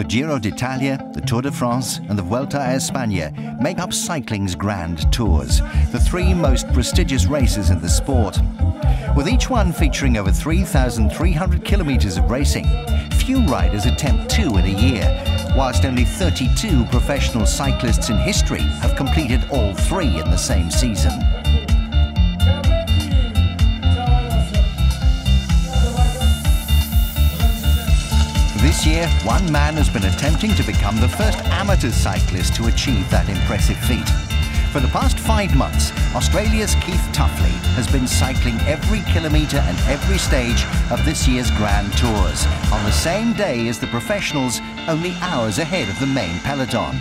The Giro d'Italia, the Tour de France, and the Vuelta a España make up cycling's grand tours, the three most prestigious races in the sport. With each one featuring over 3,300 kilometres of racing, few riders attempt two in a year, whilst only 32 professional cyclists in history have completed all three in the same season. This year, one man has been attempting to become the first amateur cyclist to achieve that impressive feat. For the past five months, Australia's Keith Tuffley has been cycling every kilometre and every stage of this year's Grand Tours on the same day as the professionals, only hours ahead of the main peloton.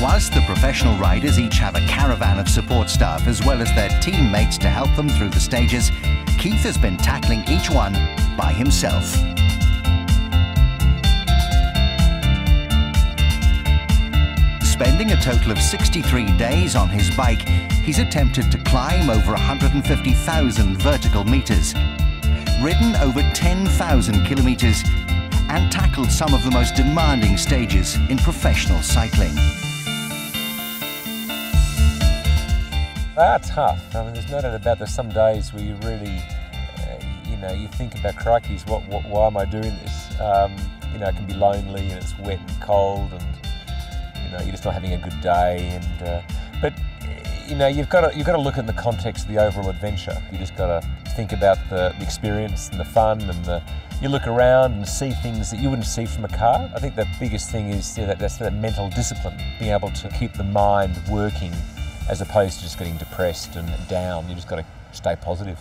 Whilst the professional riders each have a caravan of support staff as well as their teammates to help them through the stages, Keith has been tackling each one by himself. Spending a total of 63 days on his bike, he's attempted to climb over 150,000 vertical meters, ridden over 10,000 kilometers, and tackled some of the most demanding stages in professional cycling. Are tough. I mean, there's no doubt about there's some days where you really, uh, you know, you think about crikeys, what, what, why am I doing this? Um, you know, it can be lonely and it's wet and cold and, you know, you're just not having a good day. And uh, But, you know, you've got, to, you've got to look at the context of the overall adventure. You just got to think about the, the experience and the fun and the, you look around and see things that you wouldn't see from a car. I think the biggest thing is that, that's that mental discipline, being able to keep the mind working as opposed to just getting depressed and down. You just got to stay positive.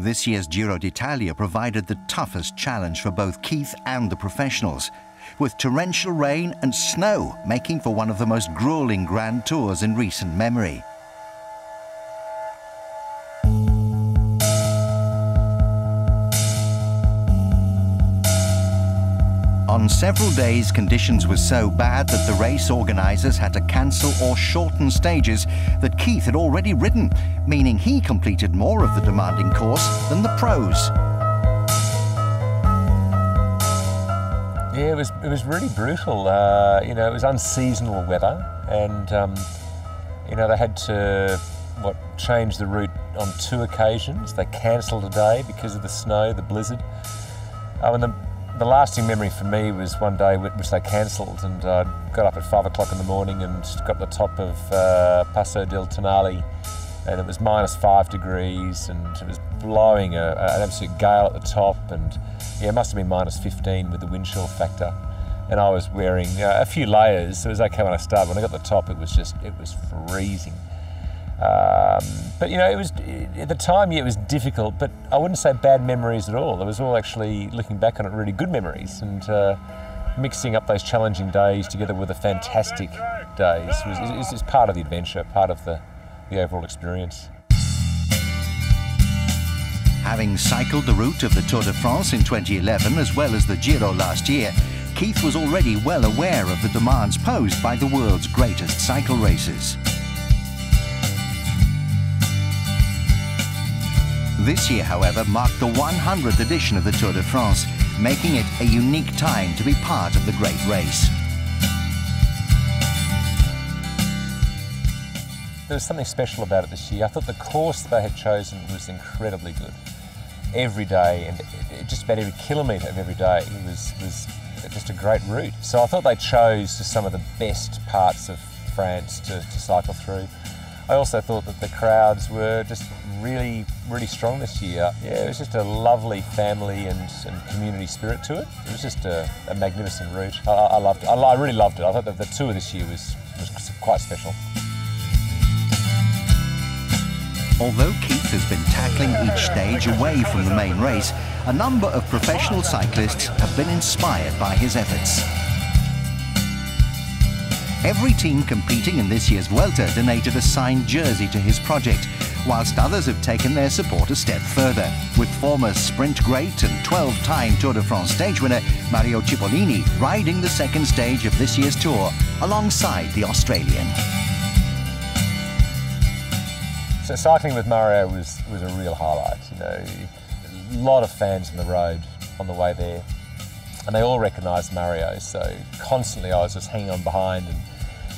This year's Giro d'Italia provided the toughest challenge for both Keith and the professionals, with torrential rain and snow making for one of the most grueling grand tours in recent memory. On several days, conditions were so bad that the race organisers had to cancel or shorten stages that Keith had already ridden, meaning he completed more of the demanding course than the pros. Yeah, it was it was really brutal. Uh, you know, it was unseasonal weather, and um, you know they had to what change the route on two occasions. They cancelled a day because of the snow, the blizzard. Oh, and the the lasting memory for me was one day which they cancelled, and I got up at five o'clock in the morning and got the top of uh, del Tonale, and it was minus five degrees, and it was blowing a, an absolute gale at the top, and yeah, it must have been minus 15 with the wind chill factor. And I was wearing uh, a few layers. It was okay when I started. When I got the top, it was just it was freezing. Um, but you know, it was at the time. Yeah, it was difficult, but I wouldn't say bad memories at all. It was all actually looking back on it, really good memories, and uh, mixing up those challenging days together with the fantastic days was, is, is part of the adventure, part of the, the overall experience. Having cycled the route of the Tour de France in 2011 as well as the Giro last year, Keith was already well aware of the demands posed by the world's greatest cycle races. This year, however, marked the 100th edition of the Tour de France, making it a unique time to be part of the great race. There was something special about it this year. I thought the course they had chosen was incredibly good. Every day, and just about every kilometre of every day was, was just a great route. So I thought they chose just some of the best parts of France to, to cycle through. I also thought that the crowds were just really, really strong this year. Yeah, it was just a lovely family and, and community spirit to it. It was just a, a magnificent route. I, I, loved it. I, I, really loved it. I thought that the tour this year was, was quite special. Although Keith has been tackling each stage away from the main race, a number of professional cyclists have been inspired by his efforts. Every team competing in this year's Vuelta donated a signed jersey to his project, whilst others have taken their support a step further, with former sprint great and 12-time Tour de France stage winner Mario Cipollini riding the second stage of this year's tour alongside the Australian. So cycling with Mario was, was a real highlight. You know, a lot of fans on the road on the way there, and they all recognised Mario. So constantly, I was just hanging on behind and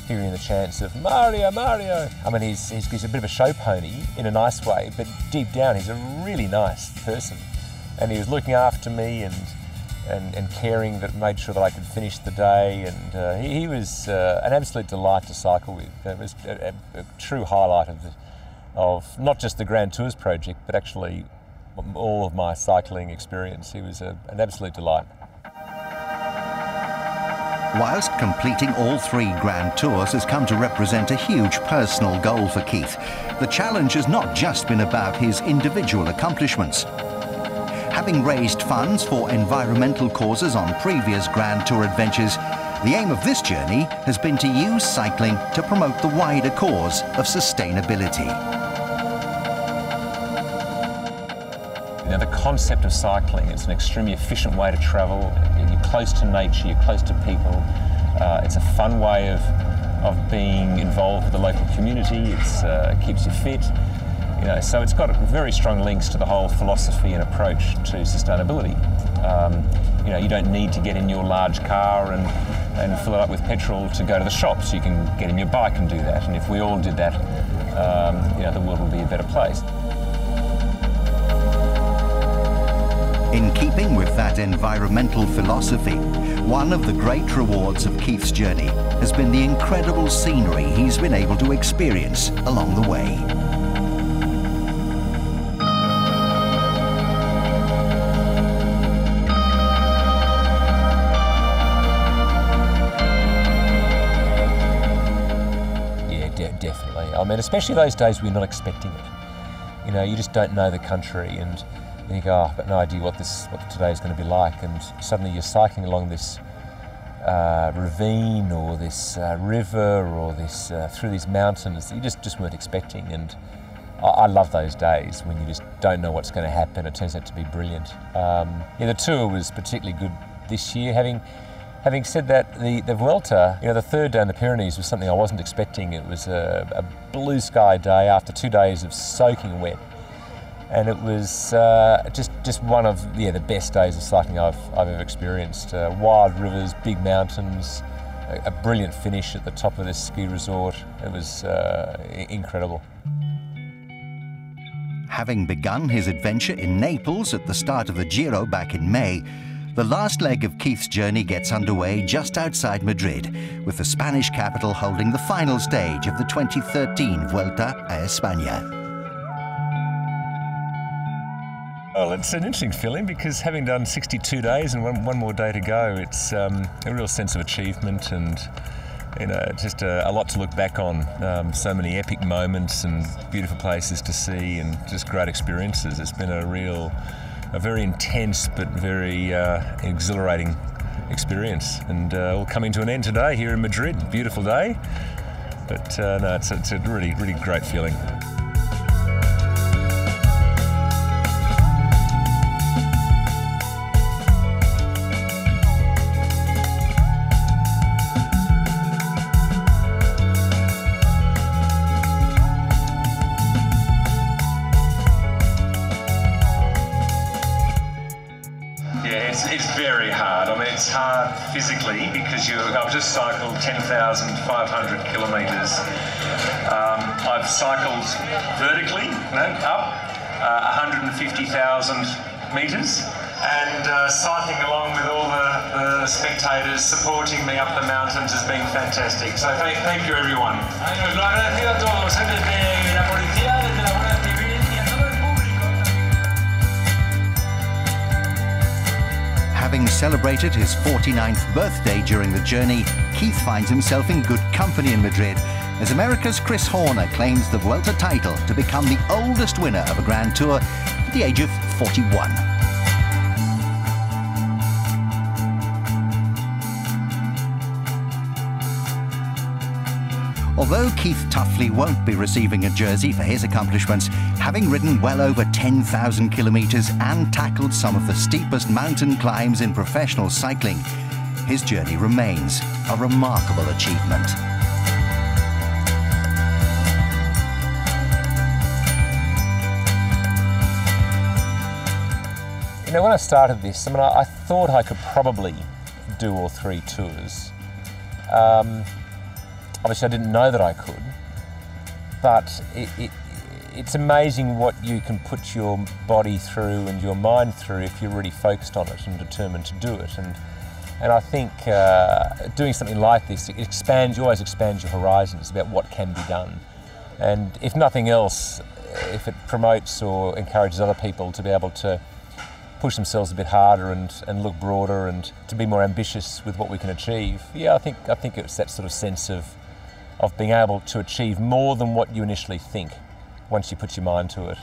hearing the chants of Mario, Mario. I mean, he's, he's, he's a bit of a show pony in a nice way, but deep down, he's a really nice person, and he was looking after me and. And, and caring that made sure that I could finish the day, and uh, he, he, was uh, an absolute delight to cycle with. It was a, a, a true highlight of the, of not just the Grand Tours project, but actually all of my cycling experience. He was a, an absolute delight. Whilst completing all three Grand Tours has come to represent a huge personal goal for Keith, the challenge has not just been about his individual accomplishments. Having raised funds for environmental causes on previous Grand Tour adventures, the aim of this journey has been to use cycling to promote the wider cause of sustainability. Concept of cycling. It's an extremely efficient way to travel. You're close to nature, you're close to people. Uh, it's a fun way of, of being involved with the local community. It uh, keeps you fit. You know, so it's got very strong links to the whole philosophy and approach to sustainability. Um, you know, you don't need to get in your large car and, and fill it up with petrol to go to the shops. You can get in your bike and do that. And if we all did that, um, you know, the world would be a better place. In keeping with that environmental philosophy, one of the great rewards of Keith's journey has been the incredible scenery he's been able to experience along the way. Yeah, de definitely. I mean, especially those days we're not expecting it. You know, you just don't know the country and and you go, oh, I've got no idea what this what today is going to be like, and suddenly you're cycling along this uh, ravine or this uh, river or this uh, through these mountains that you just just weren't expecting, and I, I, love those days when you just don't know what's going to happen. It turns out to be brilliant. Um, yeah, the tour was particularly good this year, having. Having said that, the, the Vuelta, you know, the third day in the Pyrenees was something I wasn't expecting. It was a, a blue sky day after two days of soaking wet and it was uh, just just one of yeah the best days of cycling I've I've ever experienced. Uh, wild rivers, big mountains, a, a, brilliant finish at the top of this ski resort. It was uh, incredible. Having begun his adventure in Naples at the start of the Giro back in May, the last leg of Keith's journey gets underway just outside Madrid, with the Spanish capital holding the final stage of the 2013 Vuelta a España. Well, it's an interesting feeling because having done 62 days and one, one more day to go, it's um, a real sense of achievement and you know just a, a lot to look back on. Um, so many epic moments and beautiful places to see and just great experiences. It's been a real, a very intense but very uh, exhilarating experience, and uh, all coming to an end today here in Madrid. Beautiful day, but uh, no, it's, it's a really, really great feeling. Physically because you, I've just cycled 10,500 kilometres. Um, I've cycled vertically, up uh, 150,000 metres and uh, cycling along with all the, the, spectators supporting me up the mountains has been fantastic. So thank, thank you everyone. Having celebrated his 49th birthday during the journey, Keith finds himself in good company in Madrid as America's Chris Horner claims the Vuelta title to become the oldest winner of a Grand Tour at the age of 41. Although Keith Tuffley won't be receiving a jersey for his accomplishments, having ridden well over 10,000 kilometres and tackled some of the steepest mountain climbs in professional cycling, his journey remains a remarkable achievement. You know, when I started this, I mean, I, thought I could probably do all three tours. Um, obviously, I didn't know that I could, but it, it, it's amazing what you can put your body through and your mind through if you're really focused on it and determined to do it. And and I think uh, doing something like this it expands. You always expand your horizons about what can be done. And if nothing else, if it promotes or encourages other people to be able to push themselves a bit harder and, and look broader and to be more ambitious with what we can achieve. Yeah, I think I think it's that sort of sense of of being able to achieve more than what you initially think once you put your mind to it.